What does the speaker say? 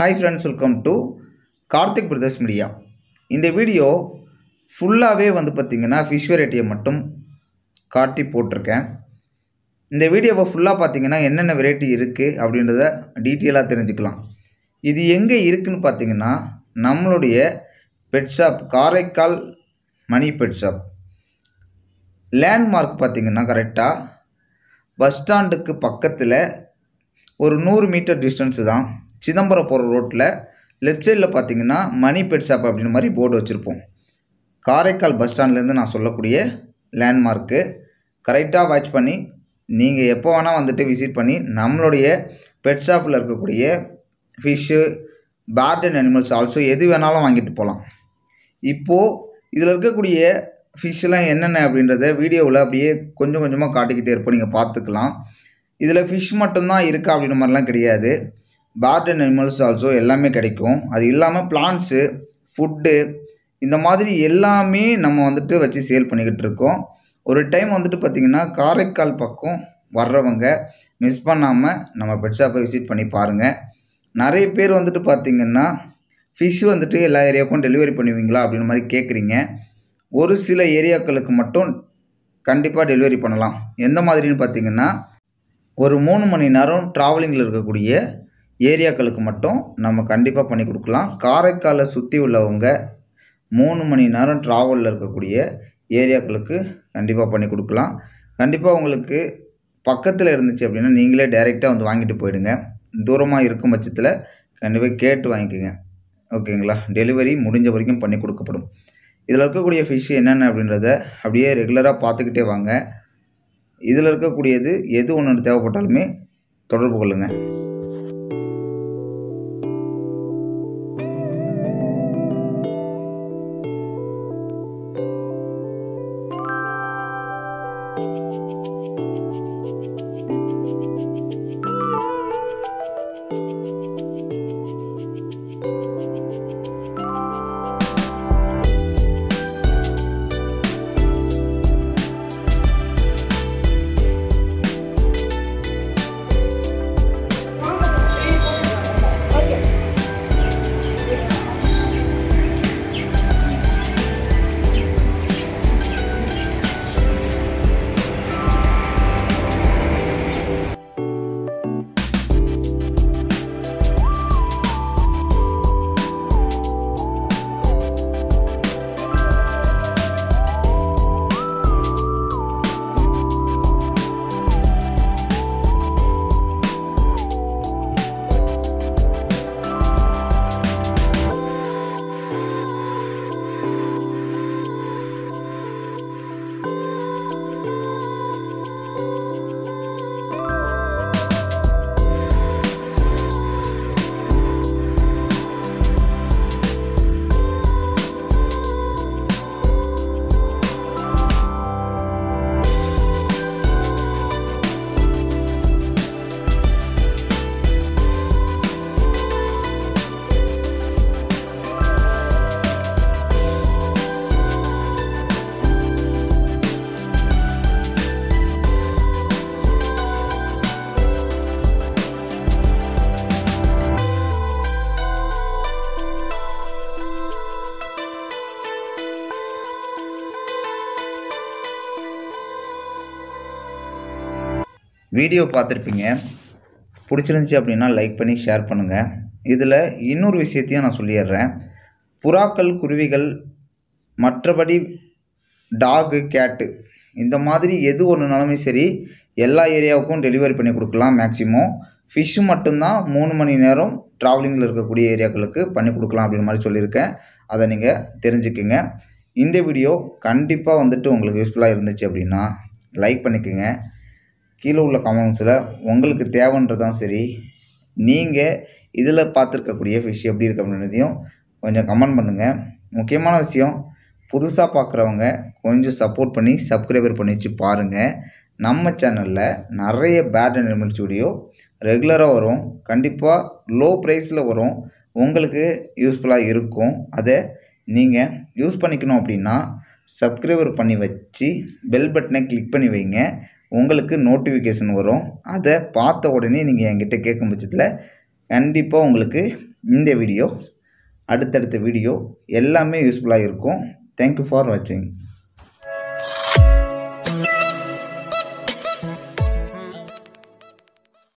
Hi friends welcome to Karthik brothers media இந்த video ஃபுல்லாகவே வந்து பார்த்திங்கன்னா ஃபிஷ் வெரைட்டியை மட்டும் காட்டி போட்டிருக்கேன். இந்த வீடியோவை ஃபுல்லாக பார்த்தீங்கன்னா என்னென்ன வெரைட்டி இருக்குது அப்படின்றத டீட்டெயிலாக தெரிஞ்சுக்கலாம். இது எங்கே இருக்குன்னு பார்த்தீங்கன்னா நம்மளுடைய pet shop Karaikal Mani pet shop landmark பார்த்தீங்கன்னா கரெக்டாக பஸ் ஸ்டாண்டுக்கு பக்கத்தில் ஒரு நூறு மீட்டர் டிஸ்டன்ஸு தான். சிதம்பரம் போகிற ரோட்டில் லெஃப்ட் சைடில் பார்த்தீங்கன்னா மணி பெட் ஷாப் அப்படின்ற மாதிரி போர்டு வச்சுருப்போம். காரைக்கால் பஸ் ஸ்டாண்ட்லேருந்து நான் சொல்லக்கூடிய லேண்ட்மார்க்கு கரெக்டாக வாட்ச் பண்ணி நீங்கள் எப்போ வேணால் வந்துட்டு விசிட் பண்ணி நம்மளுடைய பெட் ஷாப்பில் இருக்கக்கூடிய ஃபிஷ்ஷு பேர்டன் அனிமல்ஸ் ஆல்சோ எது வேணாலும் வாங்கிட்டு போகலாம் இப்போது இதில் இருக்கக்கூடிய ஃபிஷ்ஷெலாம் என்னென்ன அப்படின்றத வீடியோவில் அப்படியே கொஞ்சம் கொஞ்சமாக காட்டிக்கிட்டே இருப்போம். நீங்கள் பார்த்துக்கலாம். இதில் ஃபிஷ் மட்டும்தான் இருக்கா அப்படின்ற மாதிரிலாம் கிடையாது. பேர்ட் அண்ட் அனிமல்ஸ் ஆல்சோ எல்லாமே கிடைக்கும். அது இல்லாமல் பிளான்ட்ஸு ஃபுட்டு இந்த மாதிரி எல்லாமே நம்ம வந்துட்டு வச்சு சேல் பண்ணிக்கிட்டு இருக்கோம். ஒரு டைம் வந்துட்டு பார்த்திங்கன்னா காரைக்கால் பக்கம் வர்றவங்க மிஸ் பண்ணாமல் நம்ம பெட் ஷாப்பை விசிட் பண்ணி பாருங்கள் நிறைய பேர் வந்துட்டு பார்த்திங்கன்னா ஃபிஷ் வந்துட்டு எல்லா ஏரியாவுக்கும் டெலிவரி பண்ணுவீங்களா அப்படின்ற மாதிரி கேட்குறீங்க ஒரு சில ஏரியாக்களுக்கு மட்டும் கண்டிப்பாக டெலிவரி பண்ணலாம். எந்த மாதிரின்னு பார்த்தீங்கன்னா ஒரு மூணு மணி நேரம் ட்ராவலிங்கில் இருக்கக்கூடிய ஏரியாக்களுக்கு மட்டும் நம்ம கண்டிப்பாக பண்ணி கொடுக்கலாம். காரைக்காலை சுற்றி உள்ளவங்க மூணு மணி நேரம் ட்ராவலில் இருக்கக்கூடிய ஏரியாக்களுக்கு கண்டிப்பாக பண்ணி கொடுக்கலாம். கண்டிப்பாக உங்களுக்கு பக்கத்தில் இருந்துச்சு அப்படின்னா நீங்களே டைரெக்டாக வந்து வாங்கிட்டு போயிடுங்க. தூரமாக இருக்கும் பட்சத்தில் கண்டிப்பாக கேட்டு வாங்கிக்கோங்க. ஓகேங்களா? டெலிவரி முடிஞ்ச வரைக்கும் பண்ணி கொடுக்கப்படும். இதில் இருக்கக்கூடிய ஃபிஷ் என்னென்ன அப்படின்றத அப்படியே ரெகுலராக பார்த்துக்கிட்டே வாங்க. இதில் இருக்கக்கூடியது எது ஒன்று தேவைப்பட்டாலுமே தொடர்பு கொள்ளுங்கள் வீடியோ பார்த்துருப்பீங்க. பிடிச்சிருந்துச்சி அப்படின்னா லைக் பண்ணி ஷேர் பண்ணுங்கள் இதில் இன்னொரு விஷயத்தையும் நான் சொல்லிடுறேன். புறாக்கள் குருவிகள் மற்றபடி டாகு கேட்டு இந்த மாதிரி எது ஒன்றுனாலுமே சரி எல்லா ஏரியாவுக்கும் டெலிவரி பண்ணி கொடுக்கலாம் மேக்ஸிமம் ஃபிஷ்ஷு மட்டும்தான் மூணு மணி நேரம் ட்ராவலிங்கில் இருக்கக்கூடிய ஏரியாக்களுக்கு பண்ணி கொடுக்கலாம் அப்படின்ற மாதிரி சொல்லியிருக்கேன். அதை நீங்கள் தெரிஞ்சுக்குங்க. இந்த வீடியோ கண்டிப்பாக வந்துட்டு உங்களுக்கு யூஸ்ஃபுல்லாக இருந்துச்சு அப்படின்னா லைக் பண்ணிக்கோங்க. கீழே உள்ள கமெண்ட்ஸில் உங்களுக்கு தேவைன்றதான் சரி நீங்கள் இதில் பார்த்துருக்கக்கூடிய ஃபிஷ் எப்படி இருக்கு அப்படின்றதையும் கொஞ்சம் கமெண்ட் பண்ணுங்கள் முக்கியமான விஷயம் புதுசாக பார்க்குறவங்க கொஞ்சம் சப்போர்ட் பண்ணி சப்ஸ்கிரைபர் பண்ணி வச்சு பாருங்கள் நம்ம சேனலில் நிறைய பேட் அண்ட் அனிமல்ஸ் ரெகுலராக வரும். கண்டிப்பாக லோ ப்ரைஸில் வரும். உங்களுக்கு யூஸ்ஃபுல்லாக இருக்கும். அதை நீங்கள் யூஸ் பண்ணிக்கணும் அப்படின்னா சப்ஸ்கிரைபர் பண்ணி வச்சு பெல் பட்டனை கிளிக் பண்ணி வைங்க. உங்களுக்கு நோட்டிஃபிகேஷன் வரும். அதை பார்த்த உடனே நீங்கள் என்கிட்ட கேட்கும் பட்சத்தில் கண்டிப்பாக உங்களுக்கு இந்த வீடியோ அடுத்தடுத்த வீடியோ எல்லாமே யூஸ்ஃபுல்லாக இருக்கும். தேங்க்யூ ஃபார் வாட்சிங்